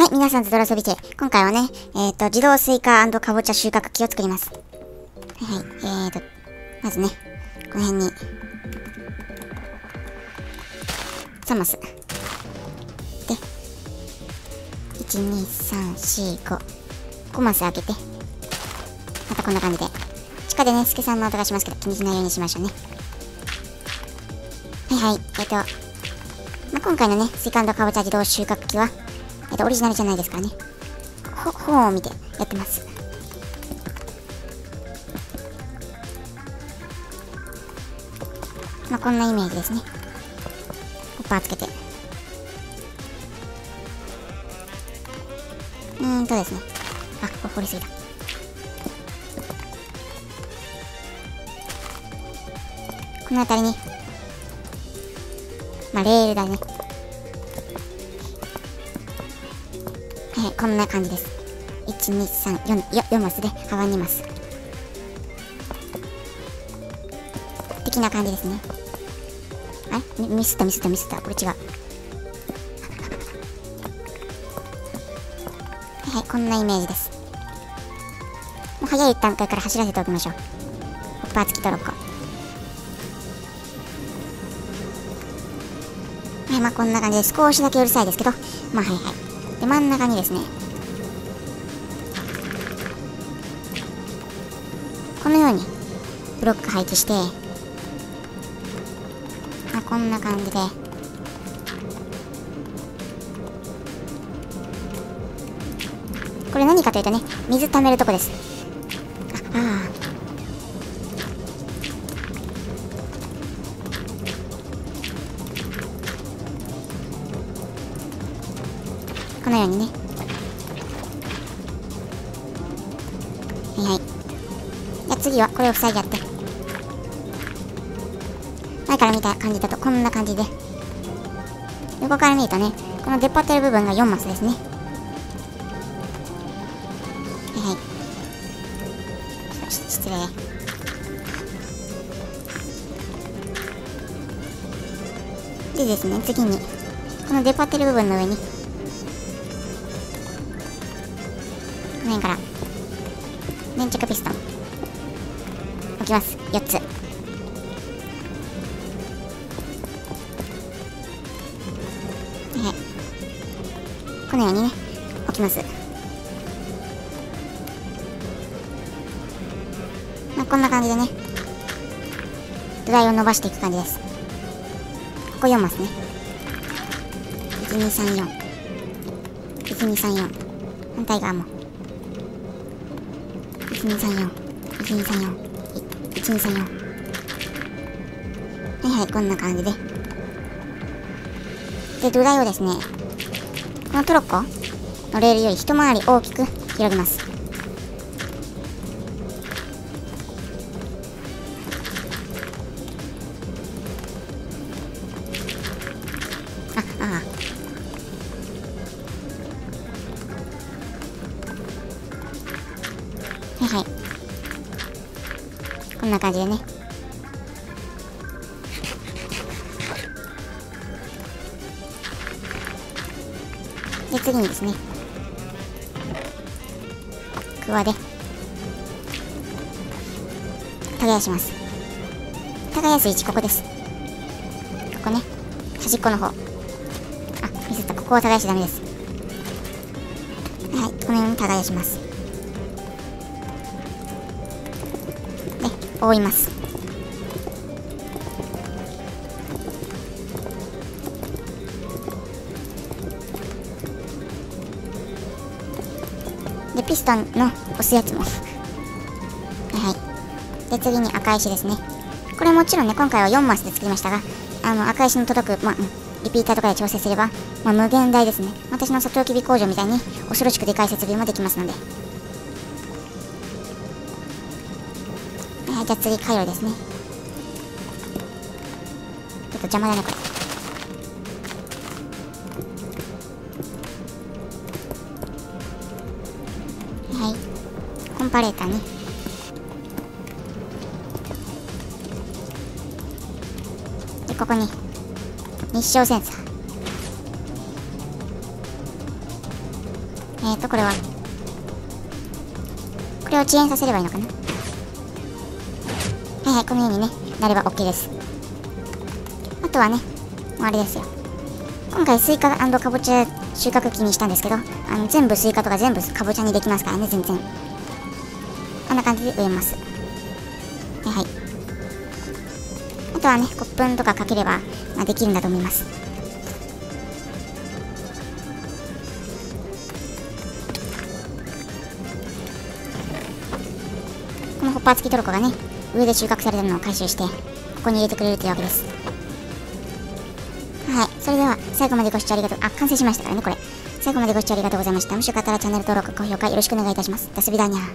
はい、皆さん、Здравствуйте。今回はね、えっ、ー、と、自動スイカかぼちゃ収穫機を作ります。はいはい、えーと、まずね、この辺に、3マス。で、1、2、3、4、5。5マス開けて、またこんな感じで。地下でね、スケさんの音がしますけど、気にしないようにしましょうね。はいはい、えっ、ー、と、まあ、今回のね、スイカかぼちゃ自動収穫機は、えっと、オリジナルじゃないですからね。ほ、本を見てやってます。まあ、こんなイメージですね。ホッパーつけて。うーんとですね。あ、これ掘りすぎた。この辺りに、まあ、レールだね。はい、こんな感じです。1、2、3、4、4マスで幅2マス。的な感じですね。あれ？ミスったミスったミスった。これ違う。はい、こんなイメージです。もう早い段階から走らせておきましょう。ホッパー付きトロッコ。はい、まあこんな感じで少しだけうるさいですけど、まあはいはい。で、真ん中にですね、このようにブロック配置して、あ、こんな感じで、これ何かというとね、水溜めるとこです。このようにね。はいはい。じゃあ次はこれを塞いじゃって。前から見た感じだとこんな感じで。横から見るとねこの出っ張ってる部分が4マスですね。はいはい。失礼。でですね次にこの出っ張ってる部分の上に辺から。粘着ピストン。置きます。4つ。このようにね置きます。まあ、こんな感じでね土台を伸ばしていく感じです。ここ4マスね。1234 1234反対側も。1234 1234 1234はいはいこんな感じで。で土台をですねこのトロッコ乗れるより一回り大きく広げます。はい。こんな感じでね。で次にですね。クワで。耕します。耕す位置ここです。ここね。端っこの方。あミスった。ここは耕しちゃダメです。はい。このように耕します。覆います。でピストンの押すやつも。はいで次に赤石ですね。これもちろんね今回は4マスで作りましたがあの赤石の届く、まあ、リピーターとかで調整すれば、まあ、無限大ですね。私のサトウキビ工場みたいに恐ろしくでかい設備もできますので。はい、じゃあ次、回路ですね。ちょっと邪魔だね、これ。はい。コンパレーターね。で、ここに、日照センサー。えーと、これは、これを遅延させればいいのかな？はい、このようにね、なれば OK です。あとはね、もうあれですよ。今回スイカかぼちゃ収穫機にしたんですけど、あの全部スイカとか全部かぼちゃにできますからね、全然。こんな感じで植えます。はい。あとはね、コップとかかければ、まあ、できるんだと思います。このホッパー付きトロッコがね、上で収穫されたのを回収して、ここに入れてくれるというわけです。はい。それでは、最後までご視聴ありがとう。あ、完成しましたからね、これ。最後までご視聴ありがとうございました。もしよかったらチャンネル登録、高評価よろしくお願いいたします。ダスビダーニャー。